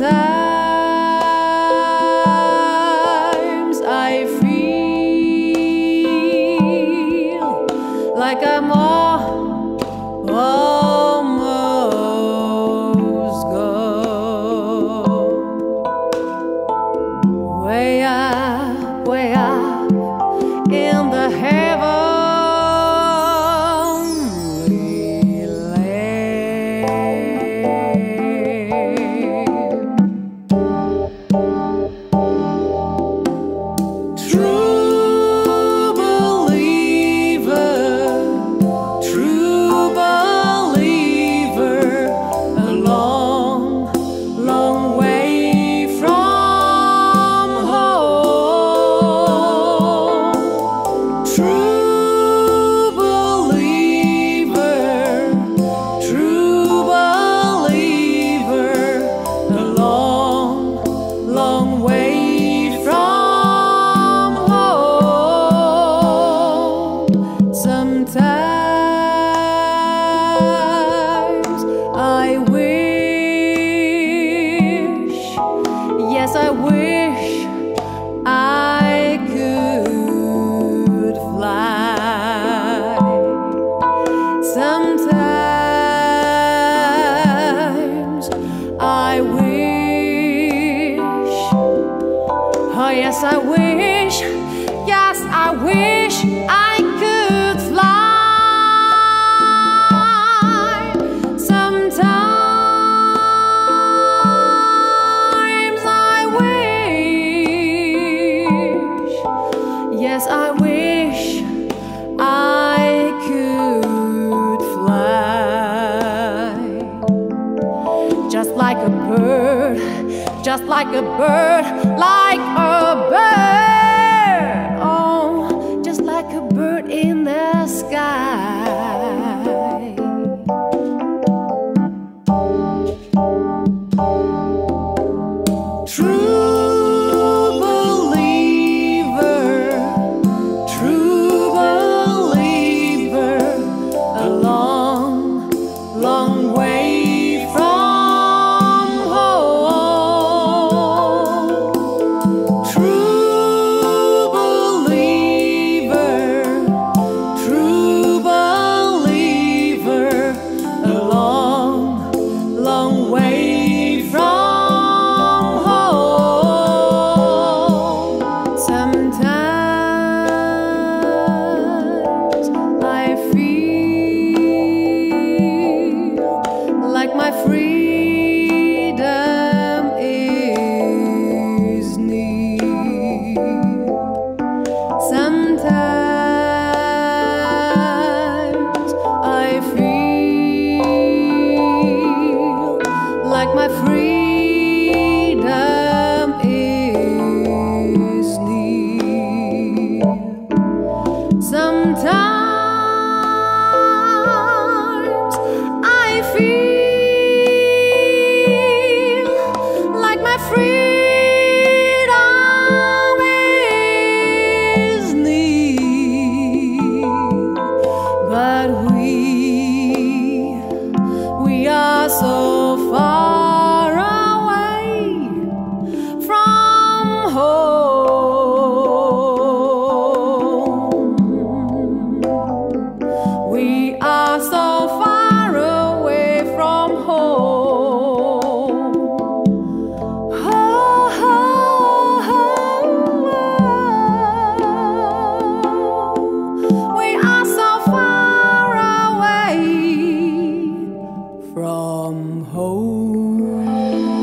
desire. yes, I wish I could fly. Sometimes I wish, oh, yes, I wish, yes, I wish I. like a bird, like my freedom is near. Sometimes I feel like my freedom is near. Sometimes. We are so far away from home. We are so far away from home.